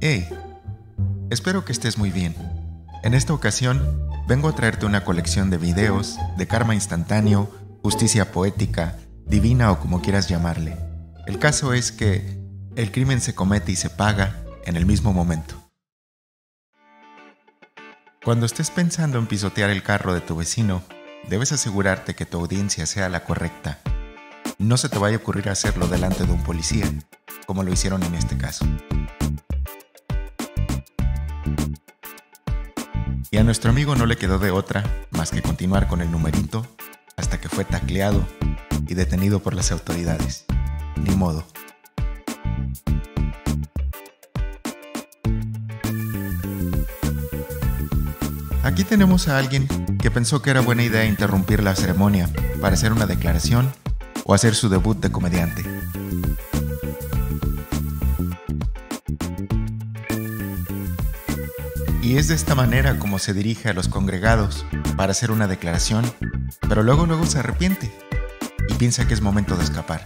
Hey, espero que estés muy bien. En esta ocasión, vengo a traerte una colección de videos de karma instantáneo, justicia poética, divina o como quieras llamarle. El caso es que el crimen se comete y se paga en el mismo momento. Cuando estés pensando en pisotear el carro de tu vecino, debes asegurarte que tu audiencia sea la correcta. No se te vaya a ocurrir hacerlo delante de un policía, como lo hicieron en este caso. Y a nuestro amigo no le quedó de otra más que continuar con el numerito hasta que fue tacleado y detenido por las autoridades. Ni modo. Aquí tenemos a alguien que pensó que era buena idea interrumpir la ceremonia para hacer una declaración o hacer su debut de comediante. Y es de esta manera como se dirige a los congregados para hacer una declaración, pero luego luego se arrepiente y piensa que es momento de escapar.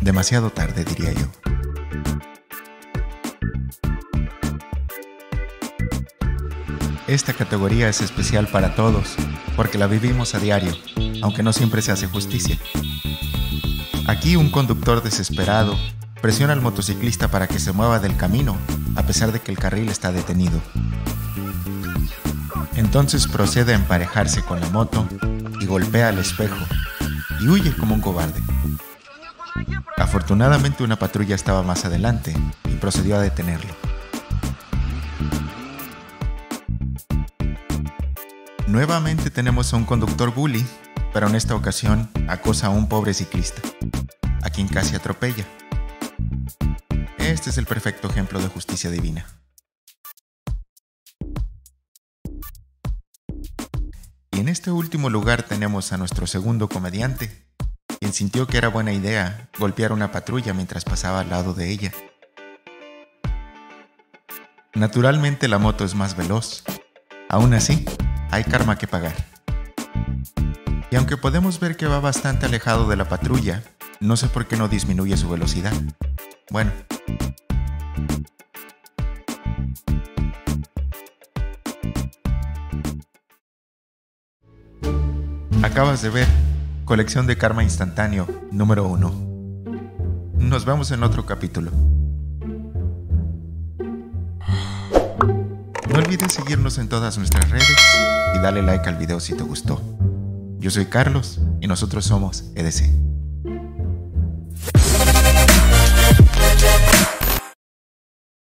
Demasiado tarde, diría yo. Esta categoría es especial para todos, porque la vivimos a diario, aunque no siempre se hace justicia. Aquí un conductor desesperado presiona al motociclista para que se mueva del camino, a pesar de que el carril está detenido. Entonces procede a emparejarse con la moto y golpea al espejo y huye como un cobarde. Afortunadamente una patrulla estaba más adelante y procedió a detenerlo. Nuevamente tenemos a un conductor bully, pero en esta ocasión acosa a un pobre ciclista, a quien casi atropella. Este es el perfecto ejemplo de justicia divina. Y en este último lugar tenemos a nuestro segundo comediante, quien sintió que era buena idea golpear una patrulla mientras pasaba al lado de ella. Naturalmente la moto es más veloz. Aún así, hay karma que pagar. Y aunque podemos ver que va bastante alejado de la patrulla, no sé por qué no disminuye su velocidad. Bueno, Acabas de ver Colección de Karma Instantáneo número 1. Nos vemos en otro capítulo. No olvides seguirnos en todas nuestras redes y dale like al video si te gustó. Yo soy Carlos y nosotros somos EDC.